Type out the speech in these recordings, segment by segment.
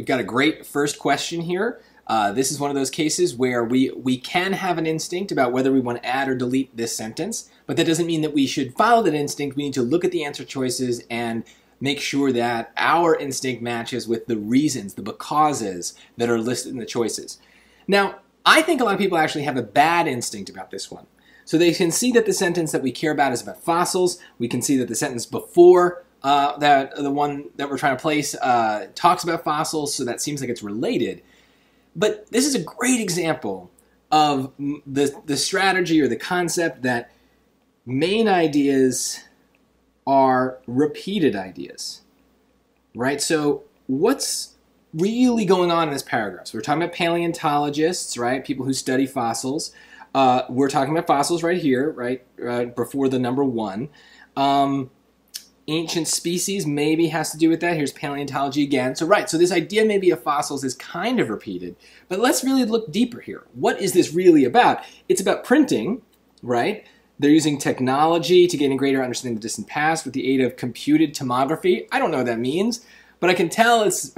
We've got a great first question here. Uh, this is one of those cases where we, we can have an instinct about whether we want to add or delete this sentence, but that doesn't mean that we should follow that instinct. We need to look at the answer choices and make sure that our instinct matches with the reasons, the becauses that are listed in the choices. Now, I think a lot of people actually have a bad instinct about this one. So they can see that the sentence that we care about is about fossils. We can see that the sentence before uh, that the one that we're trying to place uh, talks about fossils, so that seems like it's related. But this is a great example of the, the strategy or the concept that main ideas are repeated ideas, right? So what's really going on in this paragraph? So we're talking about paleontologists, right? People who study fossils. Uh, we're talking about fossils right here, right? Uh, before the number one. Um, ancient species maybe has to do with that. Here's paleontology again. So right, so this idea maybe of fossils is kind of repeated, but let's really look deeper here. What is this really about? It's about printing, right? They're using technology to gain a greater understanding of the distant past with the aid of computed tomography. I don't know what that means, but I can tell it's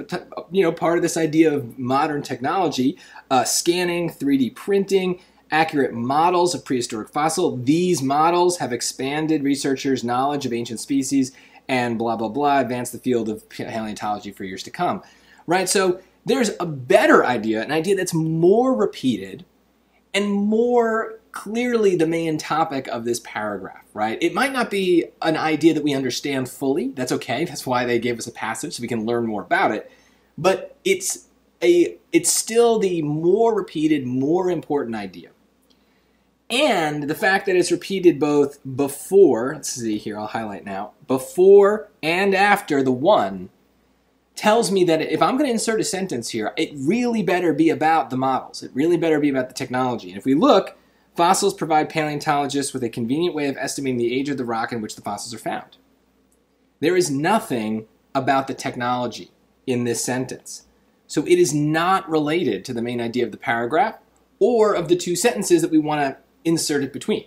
you know part of this idea of modern technology, uh, scanning, 3D printing, accurate models of prehistoric fossil. These models have expanded researchers' knowledge of ancient species and blah, blah, blah, advanced the field of paleontology for years to come. Right? So there's a better idea, an idea that's more repeated and more clearly the main topic of this paragraph, right? It might not be an idea that we understand fully. That's okay. That's why they gave us a passage so we can learn more about it. But it's a it's still the more repeated, more important idea and the fact that it's repeated both before, let's see here, I'll highlight now, before and after the one tells me that if I'm going to insert a sentence here, it really better be about the models. It really better be about the technology. And if we look, fossils provide paleontologists with a convenient way of estimating the age of the rock in which the fossils are found. There is nothing about the technology in this sentence. So it is not related to the main idea of the paragraph or of the two sentences that we want to inserted between.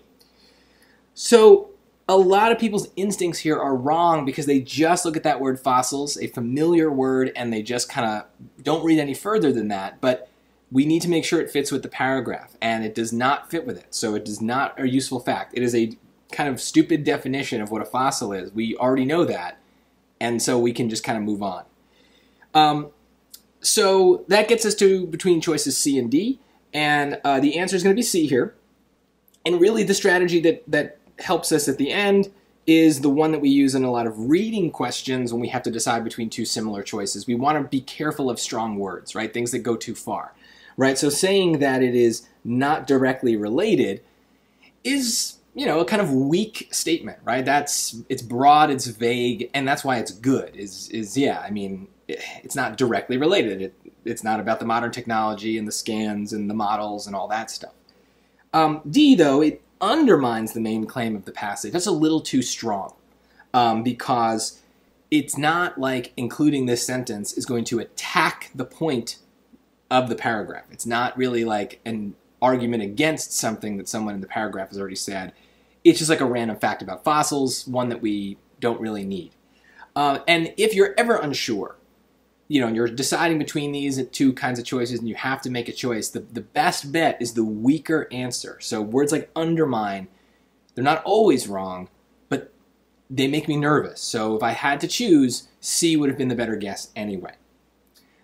So a lot of people's instincts here are wrong because they just look at that word fossils, a familiar word, and they just kind of don't read any further than that. But we need to make sure it fits with the paragraph, and it does not fit with it. So it is not a useful fact. It is a kind of stupid definition of what a fossil is. We already know that, and so we can just kind of move on. Um, so that gets us to between choices C and D, and uh, the answer is going to be C here. And really, the strategy that, that helps us at the end is the one that we use in a lot of reading questions when we have to decide between two similar choices. We want to be careful of strong words, right? Things that go too far, right? So saying that it is not directly related is, you know, a kind of weak statement, right? That's it's broad, it's vague, and that's why it's good. Is is yeah, I mean, it's not directly related. It, it's not about the modern technology and the scans and the models and all that stuff. Um, D, though, it undermines the main claim of the passage. That's a little too strong um, because it's not like including this sentence is going to attack the point of the paragraph. It's not really like an argument against something that someone in the paragraph has already said. It's just like a random fact about fossils, one that we don't really need. Uh, and if you're ever unsure you know, you're deciding between these two kinds of choices and you have to make a choice, the, the best bet is the weaker answer. So words like undermine, they're not always wrong, but they make me nervous. So if I had to choose, C would have been the better guess anyway.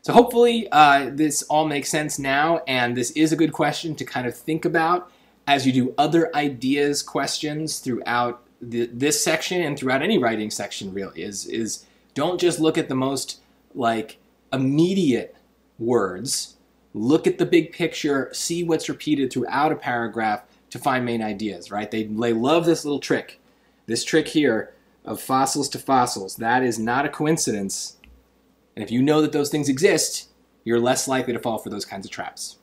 So hopefully uh, this all makes sense now, and this is a good question to kind of think about as you do other ideas questions throughout the, this section and throughout any writing section really, is, is don't just look at the most like immediate words, look at the big picture, see what's repeated throughout a paragraph to find main ideas, right? They, they love this little trick. This trick here of fossils to fossils. That is not a coincidence. And if you know that those things exist, you're less likely to fall for those kinds of traps.